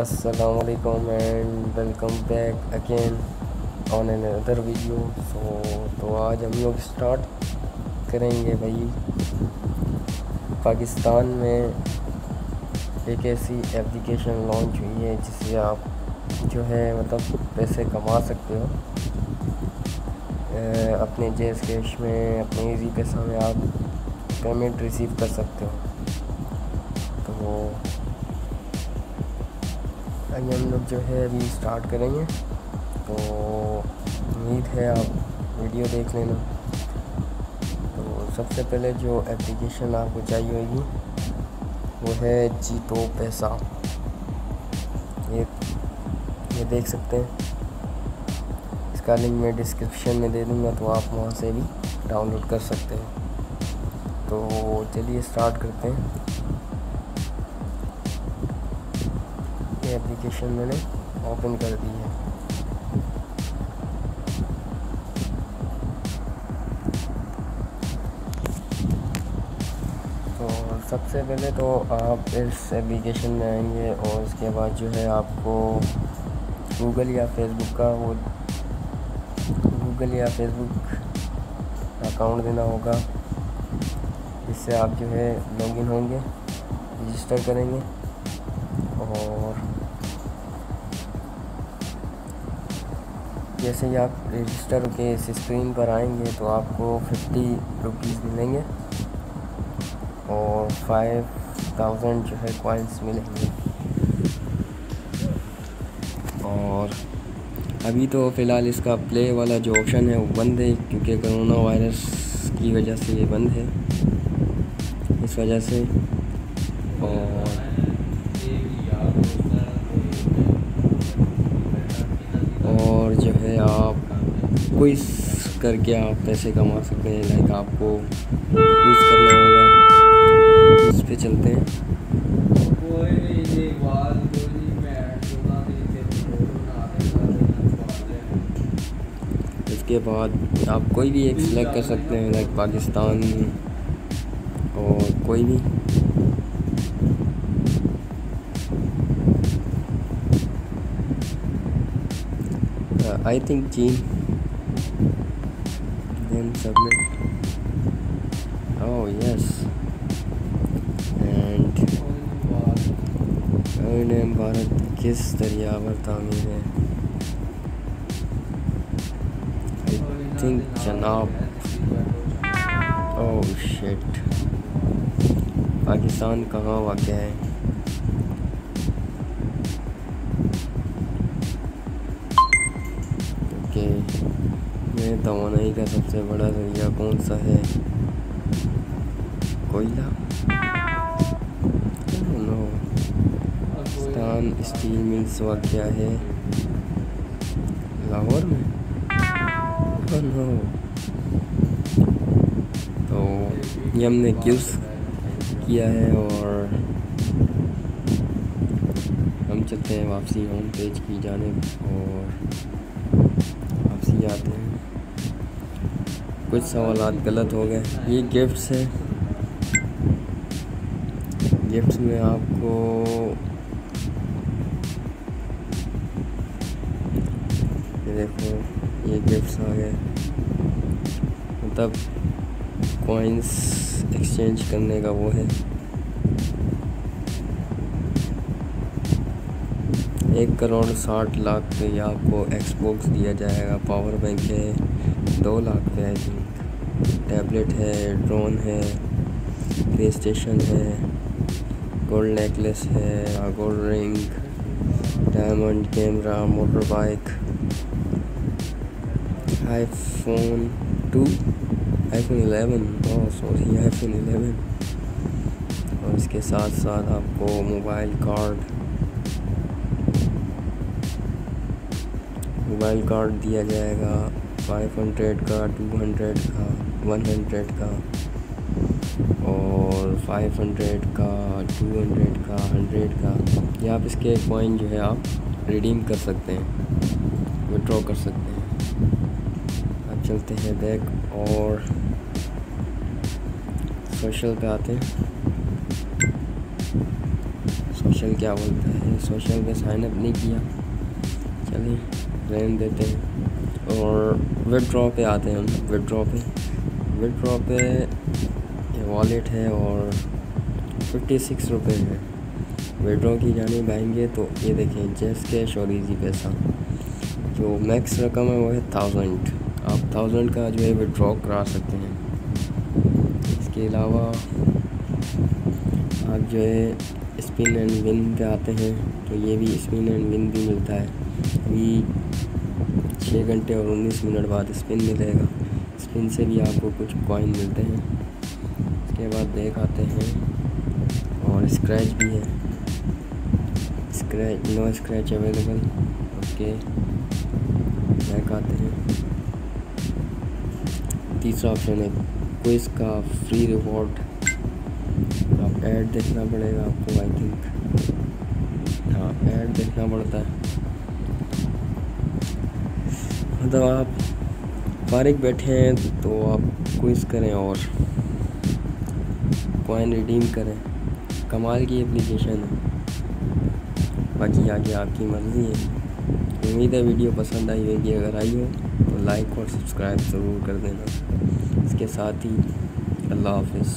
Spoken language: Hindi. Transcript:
असलकम and welcome back again on another video so तो आज हम लोग स्टार्ट करेंगे भाई। पाकिस्तान में एक ऐसी एप्लीकेशन लॉन्च हुई है जिससे आप जो है मतलब पैसे कमा सकते हो। अपने जेस कैश में, अपने इजी पैसा में आप पेमेंट रिसीव कर सकते हो। तो आइए हम लोग जो है अभी स्टार्ट करेंगे। तो उम्मीद है आप वीडियो देख लेना। तो सबसे पहले जो एप्लीकेशन आपको चाहिए होगी, वो है जीतो पैसा। ये ये देख सकते हैं। इसका लिंक मैं डिस्क्रिप्शन में दे दूँगा तो आप वहाँ से भी डाउनलोड कर सकते हैं। तो चलिए स्टार्ट करते हैं। एप्लीकेशन मैंने ओपन कर दी है। तो सबसे पहले तो आप इस एप्लीकेशन में आएँगे और उसके बाद जो है आपको गूगल या फेसबुक का वो गूगल या फेसबुक अकाउंट देना होगा। इससे आप जो है लॉगिन होंगे रजिस्टर करेंगे और जैसे ही आप रजिस्टर के इस स्क्रीन पर आएँगे तो आपको फिफ्टी रुपीज़ मिलेंगे और फाइव थाउज़ेंड जो है कॉइन्स मिलेंगे। और अभी तो फ़िलहाल इसका प्ले वाला जो ऑप्शन है वो बंद है क्योंकि कोरोना वायरस की वजह से ये बंद है। इस वजह से और क्विज करके आप पैसे कमा सकते हैं लाइक आपको क्विज करना होगा। इस पर चलते हैं। इसके बाद आप कोई भी एक सिलेक्ट कर सकते हैं लाइक पाकिस्तान और कोई भी। I think Gene. Then submit. Oh yes. And अरनेम भारत किस दरिया पर तामीर है आई थिंक जनाब ओह शिट पाकिस्तान कहाँ वाक़ है तोानाई का सबसे बड़ा ज़रिया कौन सा है। कोयला? पाकिस्तान स्टील मिल्स क्या है? लाहौर में? नो तो ये हमने क्यूज किया है और हम चलते हैं वापसी होम पेज की जानब और वापसी आते हैं। कुछ सवाल गलत हो गए। ये गिफ्ट्स हैं। गिफ्ट्स में आपको ये देखो, ये गिफ्ट्स आ गए। मतलब कॉइन्स एक्सचेंज करने का वो है। एक करोड़ साठ लाख पे आपको एक्सबॉक्स दिया जाएगा। पावर बैंक है। दो लाख पे आई थिंक टैबलेट है ड्रोन है प्ले स्टेशन है गोल्ड नेकलेस है gold ring diamond camera motor bike iPhone two iPhone 11 oh sorry iPhone 11 और इसके साथ साथ आपको मोबाइल कार्ड मोबाइल कार्ड दिया जाएगा। 500 का 200 का 100 का और 500 का 200 का 100 का। ये आप इसके कॉइन जो है आप रिडीम कर सकते हैं विड्रॉ कर सकते हैं। अब चलते हैं बैक और सोशल पे आते हैं। सोशल क्या बोलता है? सोशल पे साइन अप नहीं किया। चलिए रहने देते हैं। और विड्रॉ पे आते हैं हम विड्रॉ पे। विड्रॉ पे ये वॉलेट है और फिफ्टी सिक्स रुपये है। विड्रॉ की जानी आएँगे तो ये देखें जैस कैश और इजी पैसा। जो मैक्स रकम है वो है थाउज़ेंड आप थाउज़ेंड का जो है विड्रॉ करा सकते हैं। इसके अलावा आप जो है स्पिन एंड विन पे आते हैं तो ये भी स्पिन एंड विन भी मिलता है। अभी छः घंटे और उन्नीस मिनट बाद स्पिन मिलेगा। स्पिन से भी आपको कुछ कॉइन मिलते हैं। उसके बाद देख आते हैं और स्क्रैच भी है। Scratch no scratch available okay back आते हैं। तीसरा ऑप्शन है क्विज का फ्री रिवॉर्ड आप ऐड देखना पड़ेगा आपको आई थिंक हाँ ऐड देखना पड़ता है। मतलब आप फारिग बैठे हैं तो आप क्विज करें और कॉइन रिडीम करें। कमाल की एप्लीकेशन है। बाकी आगे आपकी मर्ज़ी है। उम्मीद है वीडियो पसंद आई होगी। अगर आई हो तो लाइक और सब्सक्राइब ज़रूर कर देना। इसके साथ ही अल्लाह हाफिज़।